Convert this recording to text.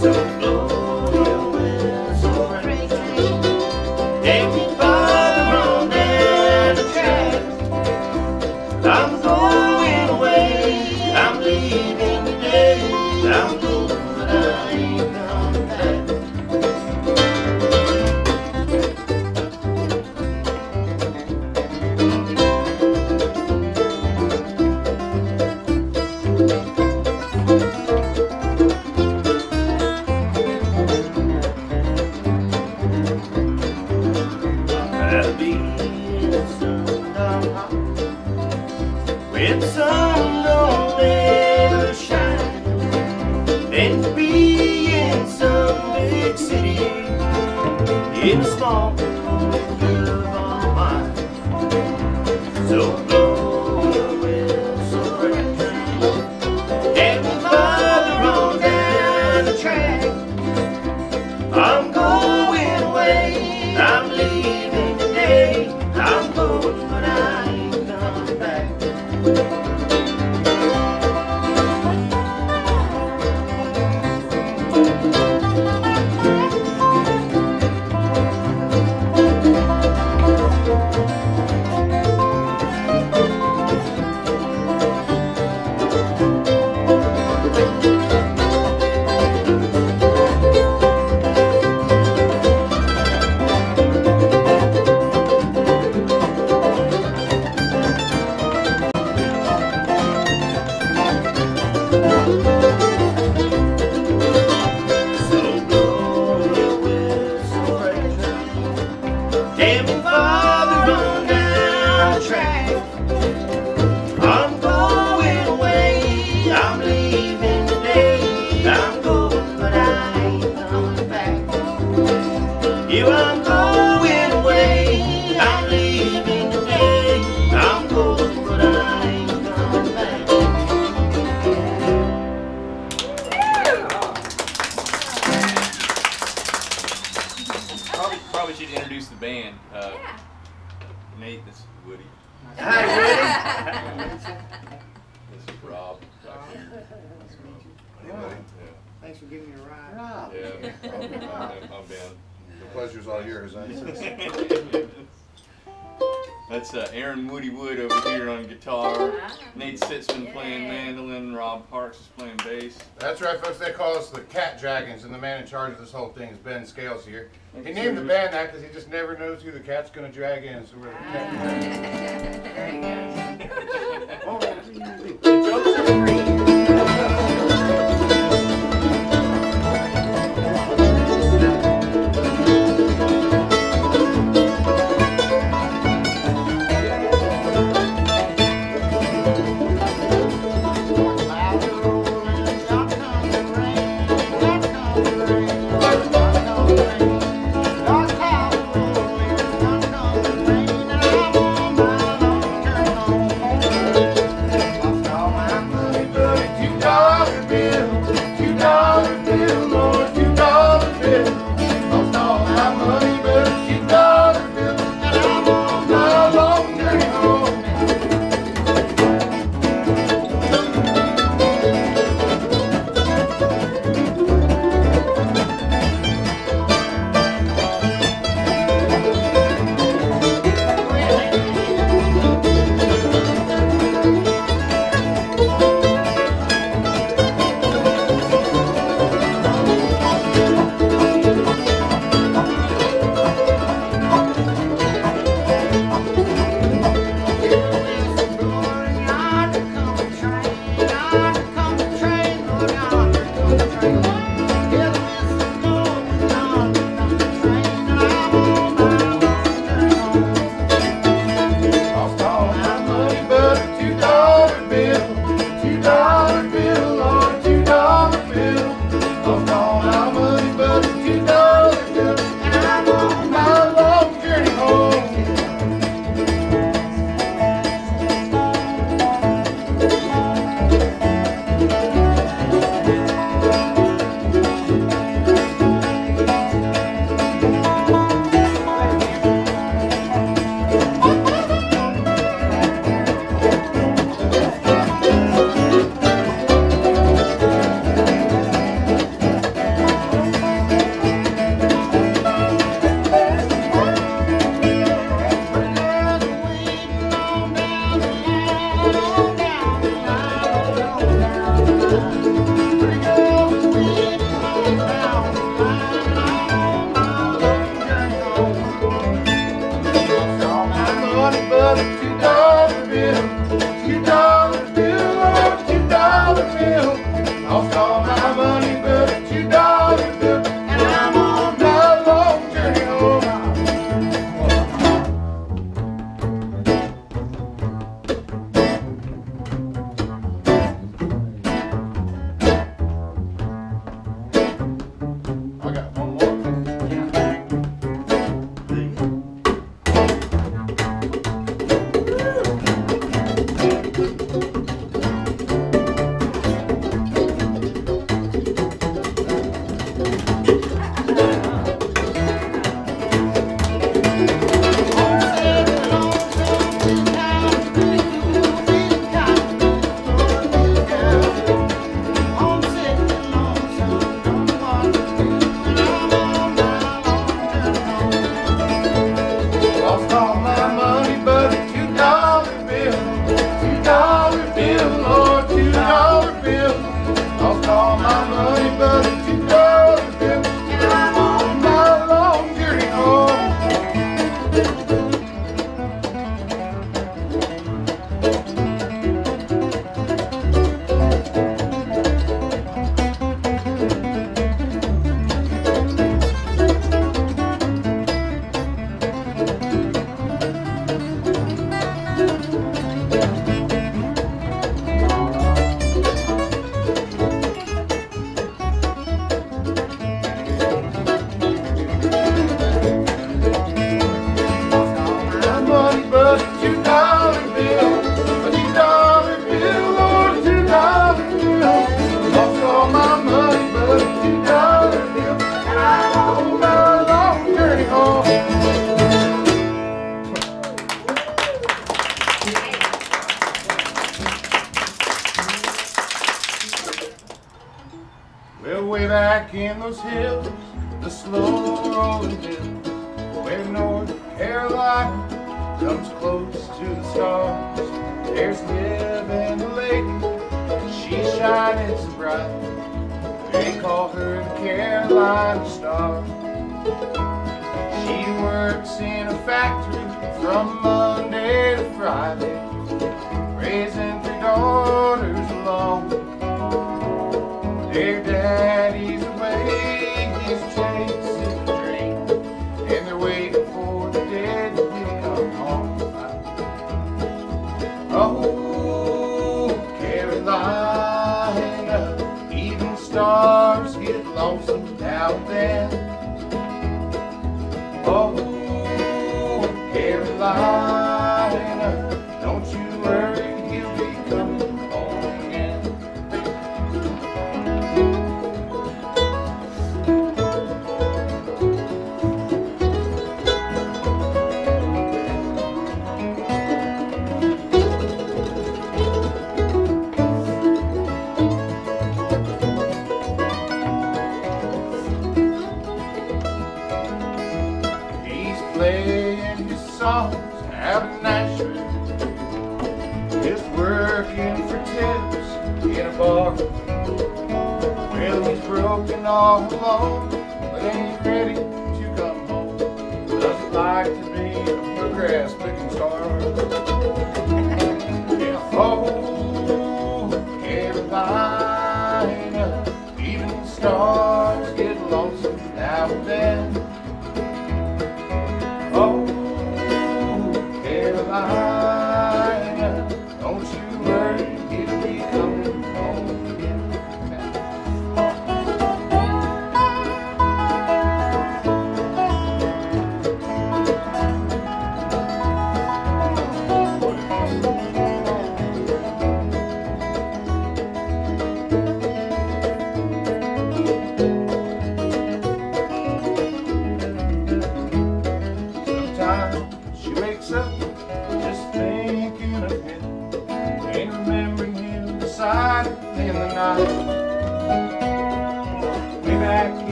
So This is Rob. back here. That's Rob. Thanks for giving me a ride. Rob. Yeah. Yeah, I'm Ben. The pleasure's all yours, huh? That's uh, Aaron Woody Wood over here on guitar. Nate Sitzman playing mandolin. Rob Parks is playing bass. That's right, folks. They call us the Cat Dragons, and the man in charge of this whole thing is Ben Scales here. He named the band that because he just never knows who the cat's going to drag in. So we're the Cat Dragons.